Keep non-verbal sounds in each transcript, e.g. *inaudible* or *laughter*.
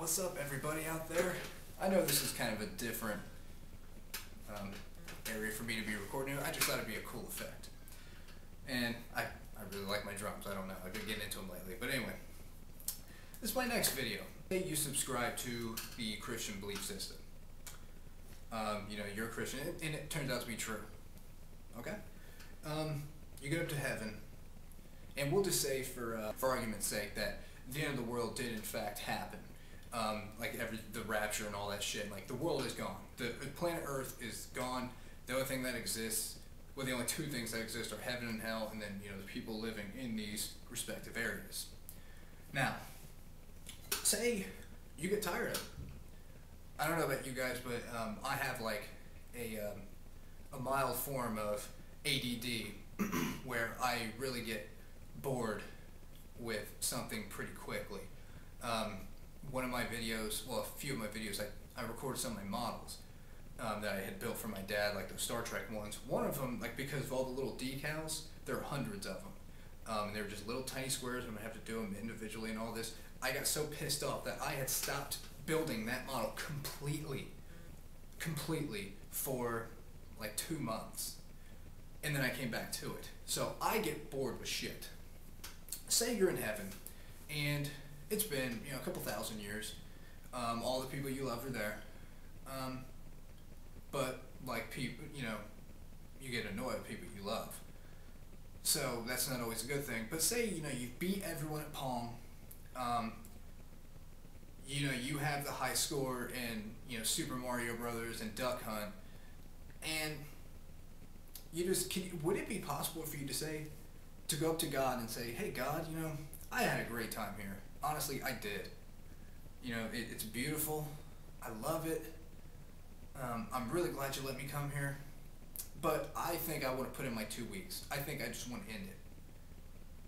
what's up, everybody out there? I know this is kind of a different um, area for me to be recording. I just thought it'd be a cool effect. And I, I really like my drums. I don't know. I've been getting into them lately. But anyway, this is my next video. You subscribe to the Christian belief system. Um, you know, you're a Christian, and it turns out to be true. Okay? Um, you get up to heaven, and we'll just say, for, uh, for argument's sake, that the end of the world did in fact happen. Um, like every the rapture and all that shit. Like the world is gone. The, the planet Earth is gone. The only thing that exists, well, the only two things that exist are heaven and hell, and then you know the people living in these respective areas. Now, say you get tired of it. I don't know about you guys, but um, I have like a um, a mild form of ADD *clears throat* where I really get bored with something pretty quickly. Um, one of my videos, well, a few of my videos, I, I recorded some of my models um, that I had built for my dad, like those Star Trek ones. One of them, like because of all the little decals, there are hundreds of them. Um, and they were just little tiny squares, and I have to do them individually and all this. I got so pissed off that I had stopped building that model completely, completely for like two months. And then I came back to it. So I get bored with shit say you're in heaven, and it's been you know a couple thousand years. Um, all the people you love are there, um, but like people, you know, you get annoyed with people you love. So that's not always a good thing. But say you know you beat everyone at Pong. Um, you know you have the high score in you know Super Mario Brothers and Duck Hunt, and you just can, would it be possible for you to say to go up to God and say, hey, God, you know, I had a great time here. Honestly, I did. You know, it, it's beautiful. I love it. Um, I'm really glad you let me come here. But I think I want to put in my two weeks. I think I just want to end it.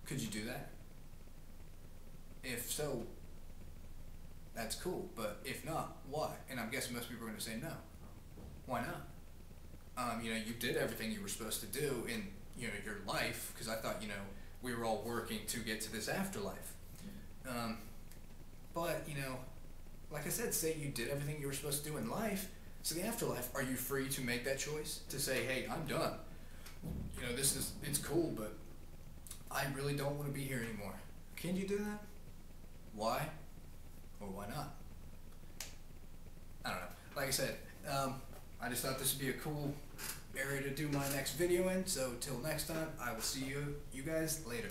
Could you do that? If so, that's cool. But if not, why? And I'm guessing most people are going to say no. Why not? Um, you know, you did everything you were supposed to do, in you know your life because I thought you know we were all working to get to this afterlife. Um, but you know, like I said, say you did everything you were supposed to do in life. So the afterlife, are you free to make that choice to say, hey, I'm done. You know, this is it's cool, but I really don't want to be here anymore. Can you do that? Why? Or why not? I don't know. Like I said, um, I just thought this would be a cool area to do my next video in. So till next time, I will see you, you guys later.